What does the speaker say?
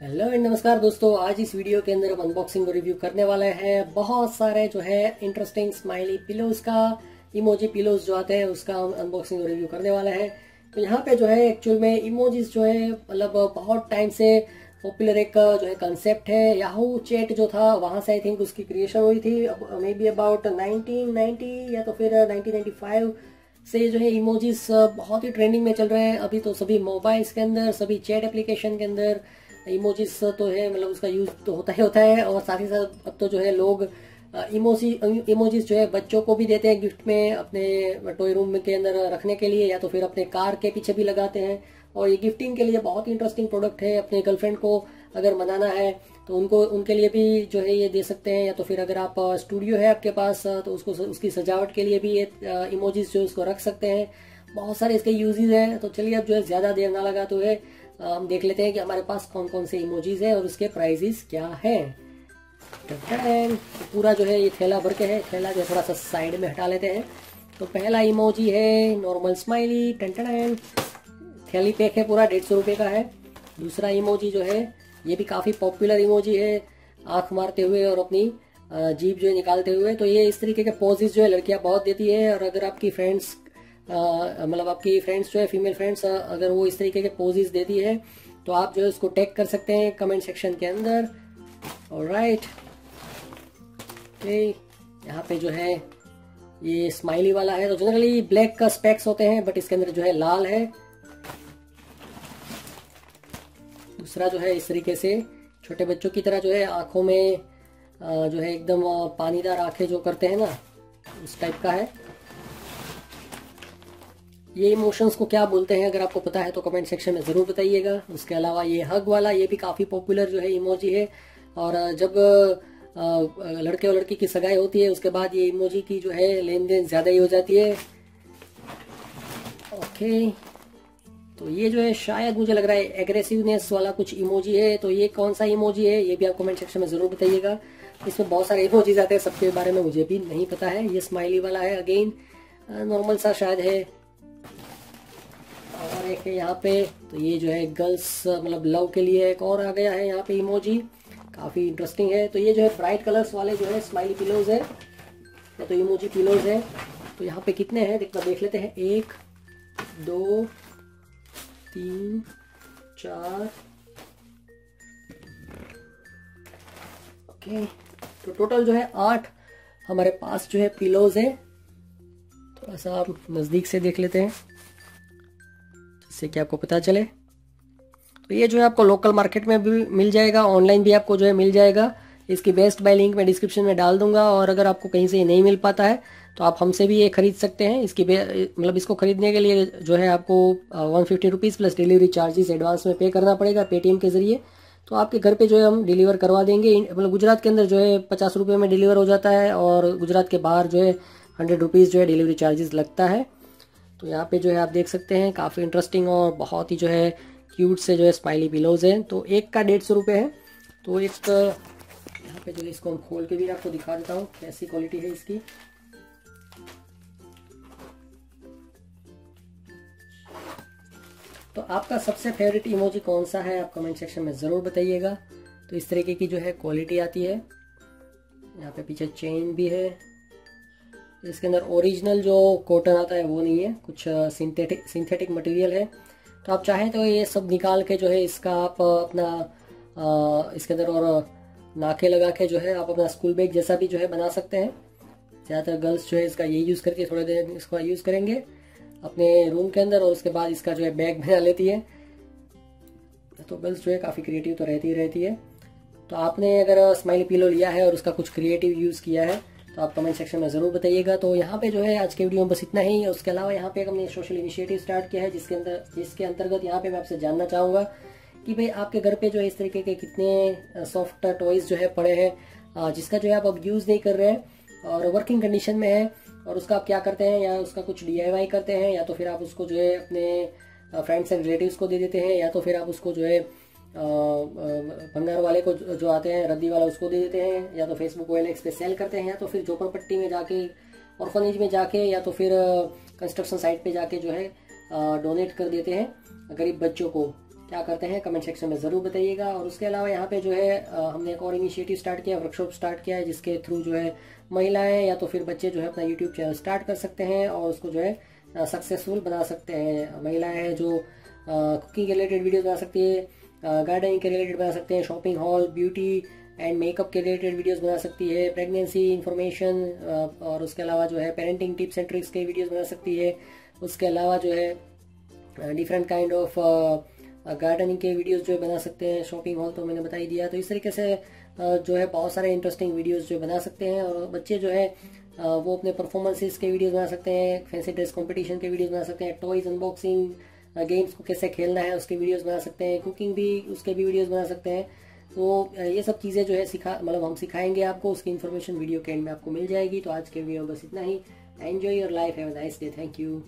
Hello and नमस्कार दोस्तों, आज इस वीडियो के अंदर हम अनबॉक्सिंग और रिव्यू करने वाले हैं। बहुत सारे जो है इंटरेस्टिंग स्माइली पिलोज का इमोजी पिलोज जो आते हैं, उसका हम अनबॉक्सिंग और रिव्यू करने वाले हैं। तो यहाँ पे जो है एक्चुअल में इमोजीज जो है मतलब बहुत टाइम से पॉपुलर एक, जो है कंसेप्ट है। याहू चैट जो था, वहाँ से आई थिंक उसकी क्रिएशन हुई थी। मे बी अबाउट 1990 या तो फिर 1995 से जो है इमोजीज बहुत ही ट्रेंडिंग में चल रहे हैं। अभी तो सभी मोबाइल्स के अंदर, सभी चैट एप्लीकेशन के अंदर इमोजीज तो है मतलब उसका यूज़ तो होता ही होता है और साथ ही साथ अब तो जो है लोग इमोजी इमोजीज जो है बच्चों को भी देते हैं गिफ्ट में अपने टॉय रूम के अंदर रखने के लिए या तो फिर अपने कार के पीछे भी लगाते हैं। और ये गिफ्टिंग के लिए बहुत ही इंटरेस्टिंग प्रोडक्ट है अपने गर्लफ्रेंड को अगर मनाना है तो उनको, उनके लिए भी जो है ये दे सकते हैं या तो फिर अगर आप स्टूडियो है आपके पास तो उसको, उसकी सजावट के लिए भी ये इमोजीज जो उसको रख सकते हैं। बहुत सारे इसके यूजेज हैं तो चलिए अब जो है ज़्यादा देर ना लगा तो है हम देख लेते हैं कि हमारे पास कौन कौन से इमोजीज है और उसके प्राइजेस क्या है। पूरा जो है ये थैला भर के है। थैला जो थोड़ा सा साइड में हटा लेते हैं। तो पहला इमोजी है नॉर्मल स्माइली टन थैली पैक है पूरा, डेढ़ सौ रुपये का है। दूसरा इमोजी जो है, ये भी काफ़ी पॉपुलर इमोजी है। आँख मारते हुए और अपनी जीप जो है निकालते हुए। तो ये इस तरीके के पोजेज जो है लड़कियाँ बहुत देती है। और अगर आपकी फ्रेंड्स मतलब आपकी फ्रेंड्स जो है फीमेल फ्रेंड्स अगर वो इस तरीके के पोजेज देती है तो आप जो है उसको टैग कर सकते हैं कमेंट सेक्शन के अंदर। और राइट यहाँ पे जो है, ये स्माइली वाला है तो जनरली ब्लैक का स्पेक्स होते हैं बट इसके अंदर जो है लाल है। दूसरा जो है इस तरीके से, छोटे बच्चों की तरह जो है, आँखों में जो है एकदम पानीदार आँखें जो करते हैं ना, उस टाइप का है। ये इमोशंस को क्या बोलते हैं, अगर आपको पता है तो कमेंट सेक्शन में ज़रूर बताइएगा। उसके अलावा ये हग वाला, ये भी काफ़ी पॉपुलर जो है इमोजी है। और जब लड़के और लड़की की सगाई होती है, उसके बाद ये इमोजी की जो है लेन देन ज़्यादा ही हो जाती है। ओके तो ये जो है, शायद मुझे लग रहा है एग्रेसिवनेस वाला कुछ इमोजी है। तो ये कौन सा इमोजी है, ये भी आप कमेंट सेक्शन में ज़रूर बताइएगा। इसमें बहुत सारे इमोजीज आते हैं, सबके बारे में मुझे भी नहीं पता है। ये स्माइली वाला है अगेन नॉर्मल सा शायद है। एक है यहाँ पे तो ये जो है गर्ल्स मतलब लव के लिए एक और आ गया है यहाँ पे इमोजी काफ़ी इंटरेस्टिंग है। तो ये जो है ब्राइट कलर्स वाले जो है स्माइली पिलोज है। या तो इमोजी पिलोज है। तो यहाँ पे कितने हैं? देखना देख लेते हैं। एक, दो, तीन, चार। ओके तो टोटल जो है आठ हमारे पास जो है पिलोज है। थोड़ा सा आप नज़दीक से देख लेते हैं। जिससे कि आपको पता चले। तो ये जो है आपको लोकल मार्केट में भी मिल जाएगा ऑनलाइन भी आपको जो है मिल जाएगा। इसकी बेस्ट बाय लिंक मैं डिस्क्रिप्शन में डाल दूँगा और अगर आपको कहीं से ये नहीं मिल पाता है तो आप हमसे भी ये खरीद सकते हैं। इसकी मतलब इसको खरीदने के लिए जो है आपको one fifty rupees plus delivery charges advance में पे करना पड़ेगा पेटीएम के ज़रिए। तो आपके घर पे जो है हम डिलीवर करवा देंगे। मतलब गुजरात के अंदर जो है पचास रुपये में डिलीवर हो जाता है और गुजरात के बाहर जो है हंड्रेड रुपीज़ जो है डिलीवरी चार्जेस लगता है। तो यहाँ पे जो है आप देख सकते हैं, काफ़ी इंटरेस्टिंग और बहुत ही जो है क्यूट से जो है स्माइली पिलोज हैं। तो एक का डेढ़ सौ रुपये है। तो एक, यहाँ पे जो है इसको हम खोल के भी आपको दिखा देता हूँ, कैसी क्वालिटी है इसकी। तो आपका सबसे फेवरेट इमोजी कौन सा है, आप कमेंट सेक्शन में ज़रूर बताइएगा। तो इस तरीके की जो है क्वालिटी आती है। यहाँ पे पीछे चेन भी है। इसके अंदर ओरिजिनल जो कॉटन आता है, वो नहीं है। कुछ सिंथेटिक सिंथेटिक मटेरियल है। तो आप चाहें तो ये सब निकाल के जो है, इसका आप अपना इसके अंदर और नाके लगा के जो है, आप अपना स्कूल बैग जैसा भी जो है बना सकते हैं। ज़्यादातर गर्ल्स जो है, इसका ये यूज़ करके थोड़ा देर इसको यूज़ करेंगे। अपने रूम के अंदर और उसके बाद इसका जो है बैग बना लेती है। तो गर्ल्स जो है, काफ़ी क्रिएटिव तो रहती ही रहती है। तो आपने अगर स्माइली पिलो लिया है और उसका कुछ क्रिएटिव यूज़ किया है तो आप कमेंट सेक्शन में ज़रूर बताइएगा। तो यहाँ पे जो है, आज के वीडियो में बस इतना ही। उसके अलावा यहाँ पे हमने सोशल इनिशिएटिव स्टार्ट किया है, जिसके अंदर जिसके अंतर्गत यहाँ पे मैं आपसे जानना चाहूँगा कि भाई आपके घर पे जो है, इस तरीके के कितने सॉफ्ट टॉयज़ जो है पड़े हैं जिसका जो है आप अब यूज़ नहीं कर रहे हैं और वर्किंग कंडीशन में है और उसका आप क्या करते हैं? या उसका कुछ डी करते हैं, या तो फिर आप उसको जो है अपने फ्रेंड्स एंड रिलेटिव्स को दे देते हैं, या तो फिर आप उसको जो है भंगार वाले को जो आते हैं, रद्दी वाला उसको दे देते हैं, या तो फेसबुक ओएलएक्स पे सेल करते हैं, या तो फिर झोपड़पट्टी में जाके ऑर्फनेज में जाके, या तो फिर कंस्ट्रक्शन साइट पे जाके जो है डोनेट कर देते हैं गरीब बच्चों को। क्या करते हैं कमेंट सेक्शन में ज़रूर बताइएगा। और उसके अलावा यहाँ पे जो है हमने एक और इनिशिएटिव स्टार्ट किया वर्कशॉप स्टार्ट किया है, जिसके थ्रू जो है, महिलाएँ या तो फिर बच्चे जो है अपना यूट्यूब चैनल स्टार्ट कर सकते हैं और उसको जो है सक्सेसफुल बना सकते हैं। महिलाएँ जो कुकिंग रिलेटेड वीडियो बना सकती है गार्डनिंग के रिलेटेड बना सकते हैं shopping hall beauty and makeup के रिलेटेड वीडियोस बना सकती है प्रेगनेंसी इन्फॉर्मेशन और उसके अलावा जो है पेरेंटिंग टिप्स एंड ट्रिक्स के वीडियोस बना सकती है। उसके अलावा जो है डिफरेंट काइंड ऑफ़ गार्डनिंग के वीडियोस जो है बना सकते हैं शॉपिंग हॉल तो मैंने बता ही दिया। तो इस तरीके से जो है बहुत सारे इंटरेस्टिंग वीडियोस जो बना सकते हैं, और बच्चे जो है वो अपने परफॉर्मेंसेस के वीडियोस बना सकते हैं फैंसी ड्रेस कंपटीशन के वीडियोस बना सकते हैं टॉयज अनबॉक्सिंग गेम्स को कैसे खेलना है, उसके वीडियोस बना सकते हैं कुकिंग भी, उसके भी वीडियोस बना सकते हैं। तो ये सब चीज़ें जो है सिखा मतलब हम सिखाएँगे आपको, उसकी इन्फॉर्मेशन वीडियो के एंड में आपको मिल जाएगी। तो आज के वीडियो बस इतना ही। Enjoy your life have nice day thank you